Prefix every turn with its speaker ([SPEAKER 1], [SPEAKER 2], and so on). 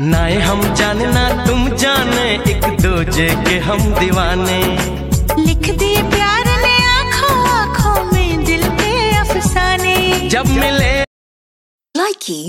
[SPEAKER 1] नाए हम जाने ना तुम जाने एक दूजे के हम दीवाने।
[SPEAKER 2] लिख दिए प्यार ने आँखों आँखों में दिल पे अफसाने।
[SPEAKER 1] जब मिले
[SPEAKER 3] Likey